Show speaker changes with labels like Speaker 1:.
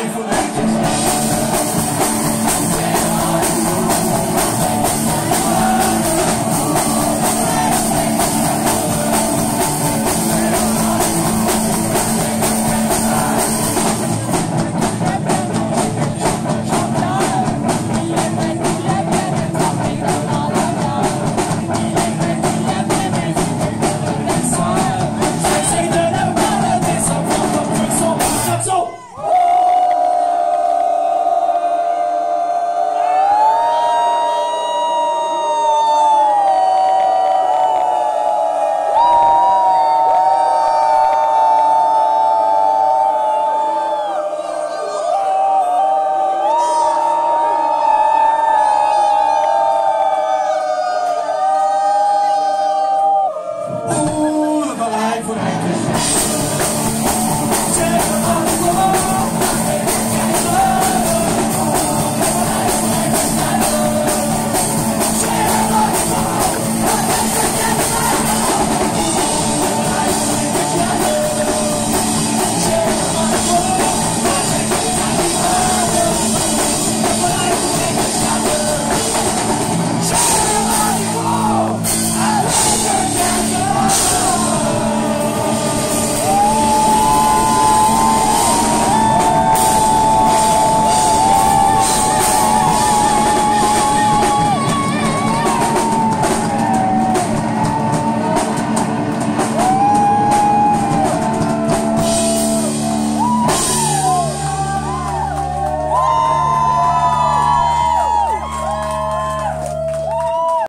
Speaker 1: life will